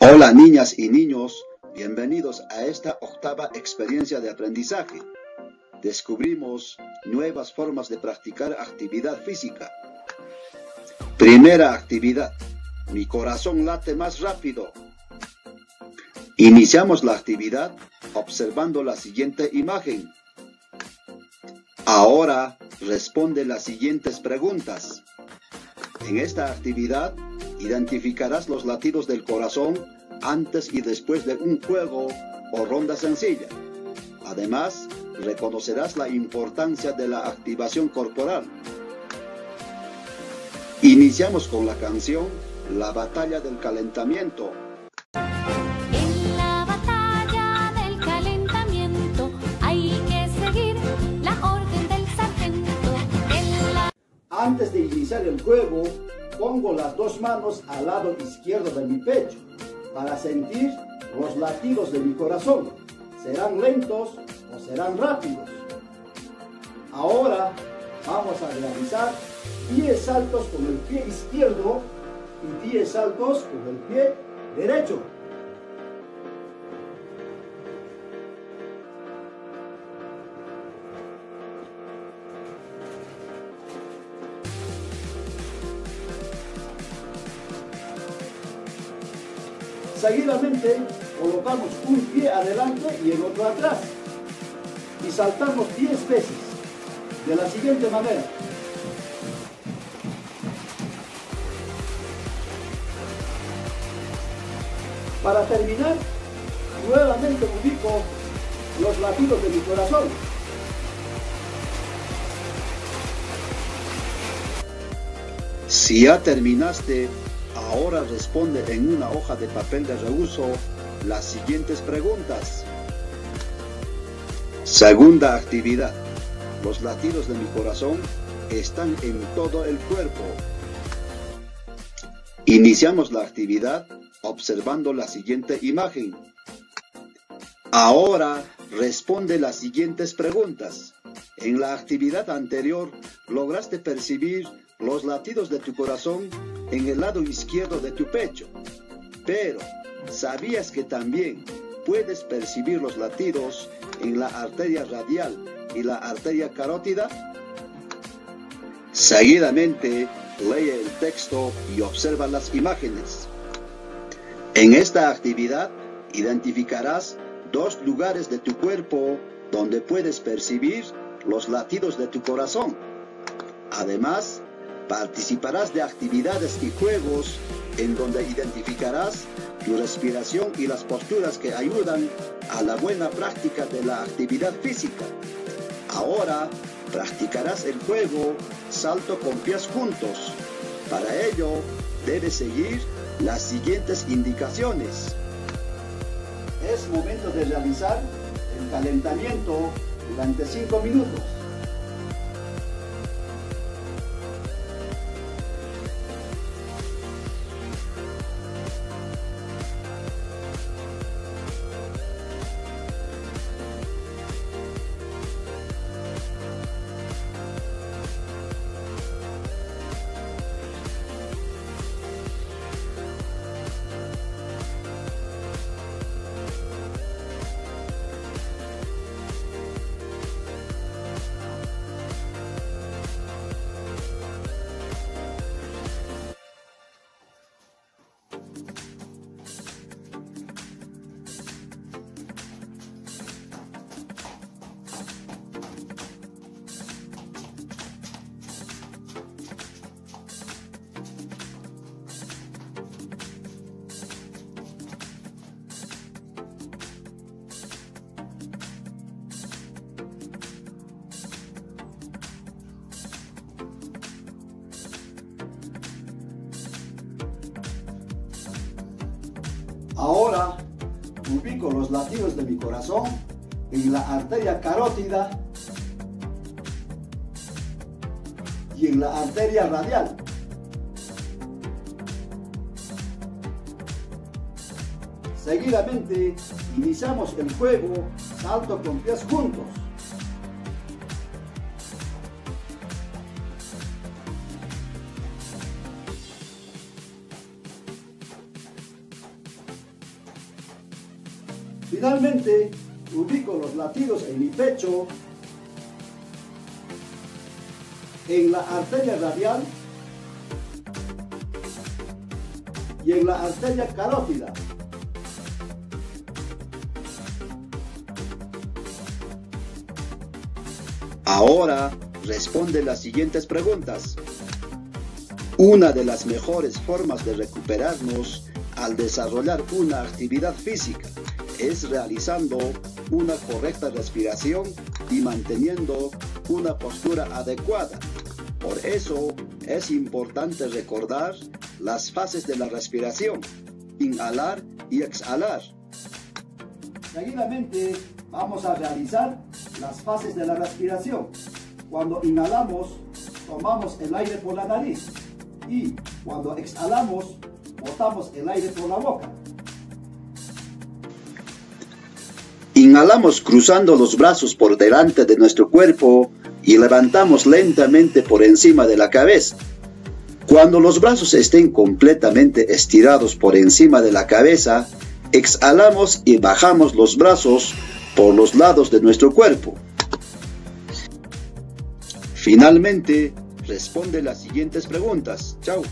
Hola niñas y niños, bienvenidos a esta octava experiencia de aprendizaje. Descubrimos nuevas formas de practicar actividad física. Primera actividad, mi corazón late más rápido. Iniciamos la actividad observando la siguiente imagen. Ahora responde las siguientes preguntas. En esta actividad identificarás los latidos del corazón antes y después de un juego o ronda sencilla. Además, reconocerás la importancia de la activación corporal. Iniciamos con la canción La batalla del calentamiento. Antes de iniciar el juego, pongo las dos manos al lado izquierdo de mi pecho para sentir los latidos de mi corazón. ¿Serán lentos o serán rápidos? Ahora vamos a realizar 10 saltos con el pie izquierdo y 10 saltos con el pie derecho. Seguidamente colocamos un pie adelante y el otro atrás y saltamos 10 veces de la siguiente manera. Para terminar, nuevamente ubico los latidos de mi corazón. Si ya terminaste, ahora responde en una hoja de papel de reuso las siguientes preguntas. Segunda actividad. Los latidos de mi corazón están en todo el cuerpo. Iniciamos la actividad observando la siguiente imagen. Ahora responde las siguientes preguntas. En la actividad anterior lograste percibir los latidos de tu corazón en el lado izquierdo de tu pecho. Pero, ¿sabías que también puedes percibir los latidos en la arteria radial y la arteria carótida? Seguidamente, lee el texto y observa las imágenes. En esta actividad, identificarás dos lugares de tu cuerpo donde puedes percibir los latidos de tu corazón. Además, participarás de actividades y juegos en donde identificarás tu respiración y las posturas que ayudan a la buena práctica de la actividad física. Ahora practicarás el juego salto con pies juntos. Para ello, debes seguir las siguientes indicaciones. Es momento de realizar el calentamiento durante 5 minutos. Ahora ubico los latidos de mi corazón en la arteria carótida y en la arteria radial. Seguidamente iniciamos el juego salto con pies juntos. Finalmente, ubico los latidos en mi pecho, en la arteria radial y en la arteria carótida. Ahora responde las siguientes preguntas. Una de las mejores formas de recuperarnos al desarrollar una actividad física es realizando una correcta respiración y manteniendo una postura adecuada. Por eso es importante recordar las fases de la respiración, inhalar y exhalar. Seguidamente vamos a realizar las fases de la respiración. Cuando inhalamos, tomamos el aire por la nariz y cuando exhalamos, botamos el aire por la boca. Inhalamos cruzando los brazos por delante de nuestro cuerpo y levantamos lentamente por encima de la cabeza. Cuando los brazos estén completamente estirados por encima de la cabeza, exhalamos y bajamos los brazos por los lados de nuestro cuerpo. Finalmente, responde las siguientes preguntas. Chao.